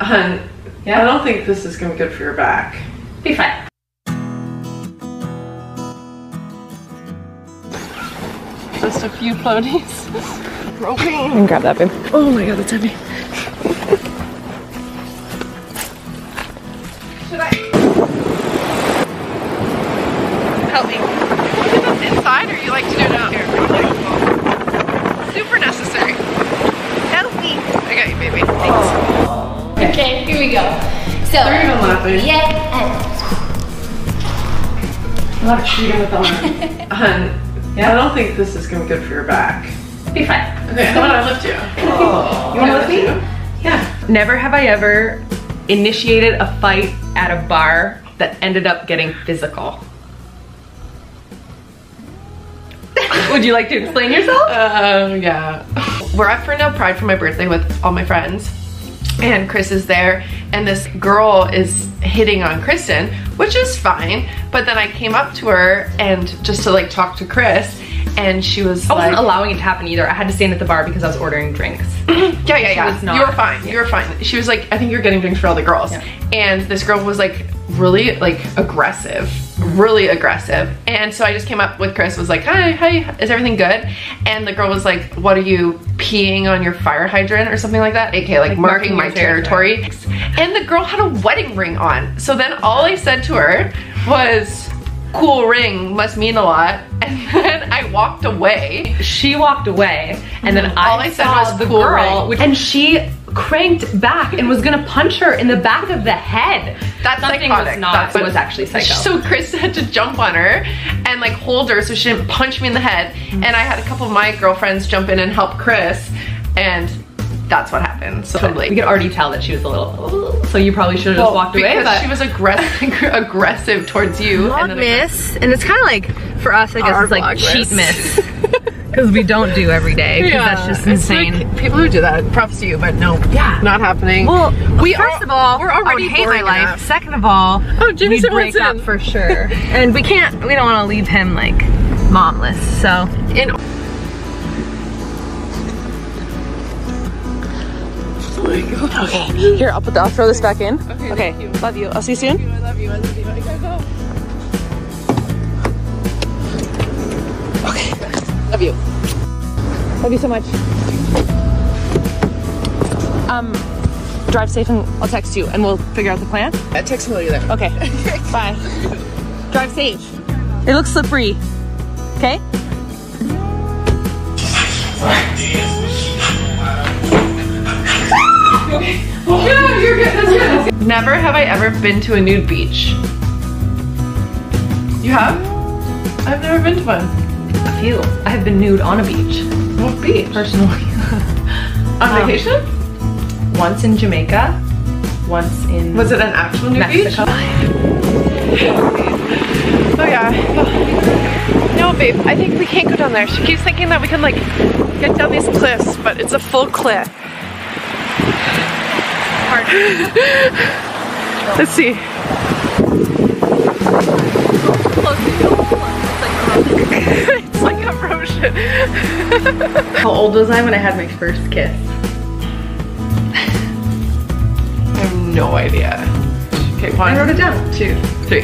Hun, uh, yeah? I don't think this is gonna be good for your back. Be fine. Just a few floaties. Propane. And grab that, babe. Oh my god, that's heavy. Should I? So, They're even laughing. yeah, I'm not cheating with them. Hun, I don't think this is gonna be good for your back. Be fine. Okay, how about I lift you? You wanna lift me? Yeah. Never have I ever initiated a fight at a bar that ended up getting physical. Would you like to explain yourself? Um, yeah. We're at Ferndale Pride for my birthday with all my friends. And Chris is there, and this girl is hitting on Kristen, which is fine. But then I came up to her and just to like talk to Chris, and she was I wasn't like, allowing it to happen either. I had to stand at the bar because I was ordering drinks. yeah, yeah, yeah. not- you were fine. You were fine. She was like, I think you're getting drinks for all the girls. And this girl was like really like aggressive, really aggressive. And so I just came up with Chris, was like, hi, hi, is everything good? And the girl was like, what are you peeing on your fire hydrant or something like that? AK, like, Like marking, marking my your territory. And the girl had a wedding ring on. So then all I said to her was, cool ring, must mean a lot. And then I walked away. She walked away, and then I, All I said saw was the cool girl, ring. which, and she cranked back and was gonna punch her in the back of the head. That's Something psychotic. was not. That's was actually psycho. So Chris had to jump on her and like hold her so she didn't punch me in the head. And I had a couple of my girlfriends jump in and help Chris, and that's what happened. So totally. we could already tell that she was a little. So you probably should have just walked away. because But she was aggressive, aggressive towards you. and then miss, and it's kind of like for us, I guess Our it's like Vlogmas. cheat miss because we don't do every day. 'cause that's just it's insane. like people who do that, props to you, but no, Yeah. not happening. Well, we first are- of all, we're already hate my life. enough. Second of all, Oh, Jimmy we'd said break what's up for sure, and we can't. We don't want to leave him like momless. So in okay, here I'll put. The, I'll throw this back in. Okay, thank you. love you. I'll see you soon. I love you. I love you. I gotta go. Love you. Love you so much. Um, drive safe and I'll text you and we'll figure out the plan. Yeah, text me while you're there. Okay. Bye. Drive safe. It looks slippery. Okay? Yeah, you're good. That's good. That's good. Never have I ever been to a nude beach. You have? I've never been to one. A few. I have been nude on a beach. What beach? Personally. On Um, vacation? once in Jamaica. Once in Was it an actual nude Mexico. beach? Oh yeah. No, babe. I think we can't go down there. She keeps thinking that we can like get down these cliffs, but it's a full cliff. Hard. Let's see. How old was I when I had my first kiss? I have no idea. Okay, one. I wrote it down. Two, three,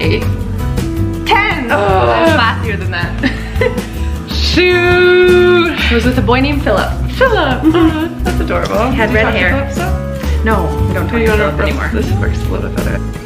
eight, Ten. Oh. oh. I was classier than that. shoot. It was with a boy named Philip. Philip. Aw, that's adorable. He Had you red hair. No, we don't talk you to Philip anymore. This works a little bit better.